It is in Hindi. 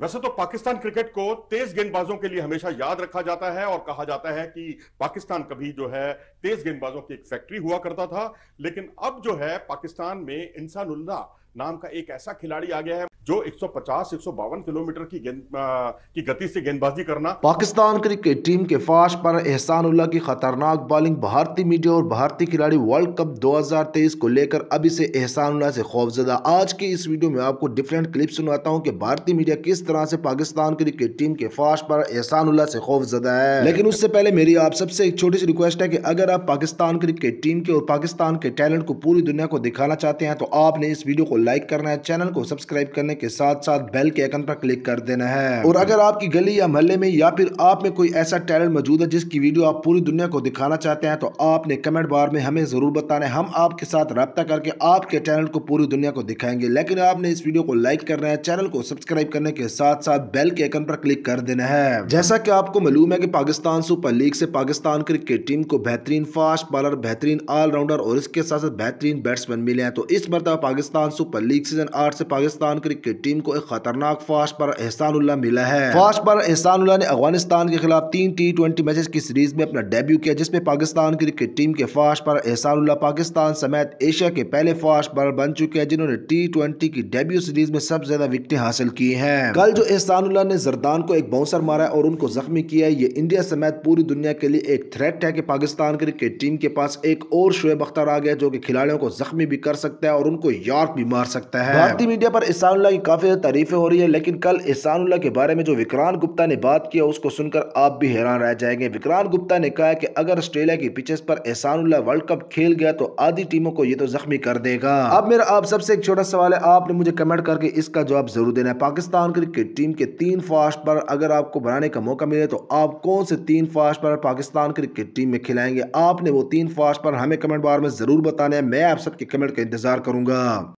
वैसे तो पाकिस्तान क्रिकेट को तेज गेंदबाजों के लिए हमेशा याद रखा जाता है और कहा जाता है कि पाकिस्तान कभी जो है तेज गेंदबाजों की एक फैक्ट्री हुआ करता था। लेकिन अब जो है पाकिस्तान में इंसानुल्लाह नाम का एक ऐसा खिलाड़ी आ गया है जो 150 152 किलोमीटर की गेंद की गति से गेंदबाजी करना पाकिस्तान क्रिकेट टीम के फाश पर एहसान उल्ला की खतरनाक बॉलिंग भारतीय मीडिया और भारतीय खिलाड़ी वर्ल्ड कप 2023 को लेकर अभी से एहसान उल्ला से खौफजदा। आज के इस वीडियो में आपको डिफरेंट क्लिप सुनाता हूँ कि भारतीय मीडिया किस तरह से पाकिस्तान क्रिकेट टीम के फाश पर एहसान उल्ला से खौफजदा है। लेकिन उससे पहले मेरी आप सबसे एक छोटी सी रिक्वेस्ट है की अगर आप पाकिस्तान क्रिकेट टीम के और पाकिस्तान के टैलेंट को पूरी दुनिया को दिखाना चाहते हैं तो आपने इस वीडियो को लाइक करना है, चैनल को सब्सक्राइब करने के साथ साथ बेल के आइकन पर क्लिक कर देना है। और अगर आपकी गली या मोहल्ले में या फिर आप में कोई ऐसा टैलेंट मौजूद है जिसकी वीडियो आप पूरी दुनिया को दिखाना चाहते हैं तो आपने कमेंट बार में हमें ज़रूर बताना है। हम आपके साथ रब्ता करके आपके टैलेंट को पूरी दुनिया को दिखाएँगे, लेकिन आपने इस वीडियो को लाइक करना है, चैनल को सब्सक्राइब करने के साथ साथ बेल के आइकन पर क्लिक कर देना है। जैसा की आपको मालूम है की पाकिस्तान सुपर लीग से पाकिस्तान क्रिकेट टीम को बेहतरीन फास्ट बॉलर, बेहतरीन ऑलराउंडर और इसके साथ साथ बेहतरीन बैट्समैन मिले हैं तो इस मरतबा पाकिस्तान सुपर लीग सीज़न आठ से पाकिस्तान क्रिकेट टीम को एक खतरनाक फास्ट पर एहसानुल्लाह मिला है। फास्ट पर एहसानुल्लाह ने अफ़गानिस्तान के खिलाफ तीन टी ट्वेंटी मैचेस की सीरीज़ में अपना डेब्यू किया, जिसमें पाकिस्तान क्रिकेट टीम के फास्ट पर एहसानुल्लाह पाकिस्तान समेत एशिया के पहले फास्ट बॉलर बन चुके हैं, जिन्होंने टी ट्वेंटी की डेब्यू सीरीज़ में सबसे ज़्यादा विकेट हासिल की है। कल जो एहसानुल्लाह ने जरदान को एक बाउंसर मारा और उनको जख्मी किया ये इंडिया समेत पूरी दुनिया के लिए एक थ्रेट है कि पाकिस्तान क्रिकेट टीम के पास एक और शुएब अख्तर आ गया जो कि खिलाड़ियों को जख्मी भी कर सकता है और उनको यार्क भी मार सकता है। भारतीय मीडिया पर एहसानुल्लाह की काफ़ी तारीफें हो रही है लेकिन कल एहसानुल्लाह के बारे में जो विक्रांत गुप्ता ने बात किया उसको सुनकर आप भी हैरान रह जाएँगे। विक्रांत गुप्ता ने कहा कि अगर ऑस्ट्रेलिया की पिचेस पर एहसानुल्लाह वर्ल्ड कप खेल गया तो आधी टीमों को ये तो जख्मी कर देगा। अब मेरा आप सबसे एक छोटा सवाल है आपने मुझे कमेंट करके इसका जवाब ज़रूर देना है। पाकिस्तान क्रिकेट टीम के तीन फास्ट पर अगर आपको बनाने का मौका मिले तो आप कौन से तीन फास्ट पर पाकिस्तान क्रिकेट टीम में खिलाएँगे? आपने वो तीन फास्ट पर हमें कमेंट बार में ज़रूर बताना है मैं आप सबके कमेंट का इंतज़ार करूँगा।